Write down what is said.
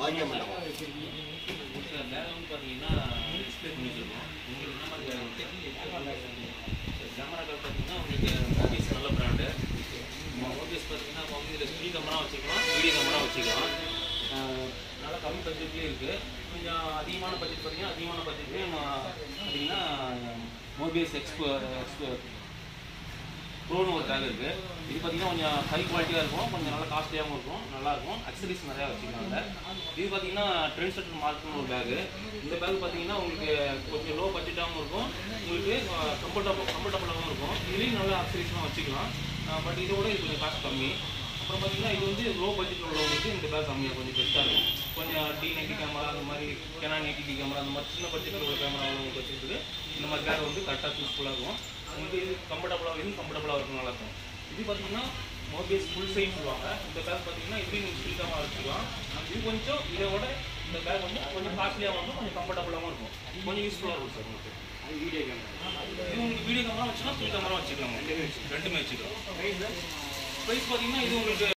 அதிகம் பண்ணுங்க பார்த்தீங்கன்னா டிஸ்பிளே பண்ணி வச்சிருக்கோம் உங்களுக்கு என்ன மாதிரி பேக் கேமராக்கள் பார்த்தீங்கன்னா உங்களுக்கு மோபிஸ் நல்ல ப்ராண்டு மோபிஸ் பார்த்தீங்கன்னா இப்போ வந்து இதில் ஸ்பீட் கேமரா வச்சுக்கலாம் வீடியோ கேமரா வச்சுக்கலாம். நல்லா கம்மி பட்ஜெட்லேயே இருக்குது கொஞ்சம் அதிகமான பட்ஜெட் பார்த்தீங்கன்னா அதிகமான பட்ஜெட்லேயும் பார்த்தீங்கன்னா மோபிஎஸ் எக்ஸ்போ எக்ஸ்போ ப்ரோனு ஒரு பேக் இருக்குது இது பார்த்தீங்கன்னா கொஞ்சம் ஹை குவாலிட்டியாக இருக்கும். கொஞ்சம் நல்லா காஸ்ட்லியாகவும் இருக்கும். நல்லாயிருக்கும் அக்சரிஸ் நிறையா வச்சுருக்காங்க இது பார்த்தீங்கன்னா ட்ரெண்ட் செட் மார்க்னு ஒரு பேகு இந்த பேக் பார்த்தீங்கன்னா உங்களுக்கு கொஞ்சம் லோ பட்ஜெட்டாகவும் இருக்கும். உங்களுக்கு கம்ஃபர்டபுள் கம்ஃபர்டபுளாகவும் இருக்கும். இதுலேயும் நல்லா அக்சரிஸ்லாம் வச்சுக்கலாம். பட் இதோட இது கொஞ்சம் காசு கம்மி. அப்புறம் பார்த்தீங்கன்னா இது வந்து லோ பட்ஜெட் உள்ளவங்களுக்கு இந்த பேக் கம்மியாக கொஞ்சம் பெஸ்ட்டாக இருக்கும். கொஞ்சம் டி நைன்டி கேமரா அந்த மாதிரி கெனான் எயிட்டி கேமரா அந்த மாதிரி சின்ன பட்ஜெட்டில் ஒரு கேமரா உள்ளவங்களுக்கு வச்சுருக்கு இந்த மாதிரி பேக் வந்து கரெக்டாக யூஸ்ஃபுல்லாக இருக்கும். உங்களுக்கு இது கம்ஃபர்டபுளாக இருக்கும் கம்ஃபர்டபுளாக இருக்கும் நல்லா இருக்கும். இது பார்த்தீங்கன்னா மோபியஸ் ஃபுல் சைஸ் சொல்லுவாங்க. இந்த பேக் பார்த்தீங்கன்னா இப்படி நீங்கள் ஸ்பீடாக வச்சுக்கலாம். இது கொஞ்சம் இதை விட இந்த பேக் வந்து கொஞ்சம் காஸ்ட்லியாகவும் இருக்கும் கொஞ்சம் கம்ஃபர்டபுளாகவும் இருக்கும். கொஞ்சம் யூஸ்ஃபுல்லாக இருக்கும் சார் உங்களுக்கு. அது வீடியோ கேமரா இது உங்களுக்கு வீடியோ கேமரா வச்சுக்கலாம் ஃபுல் கேமரா வச்சுக்கலாம். ரெண்டுமே வச்சுக்கலாம். ப்ரைஸ் பார்த்தீங்கன்னா இது உங்களுக்கு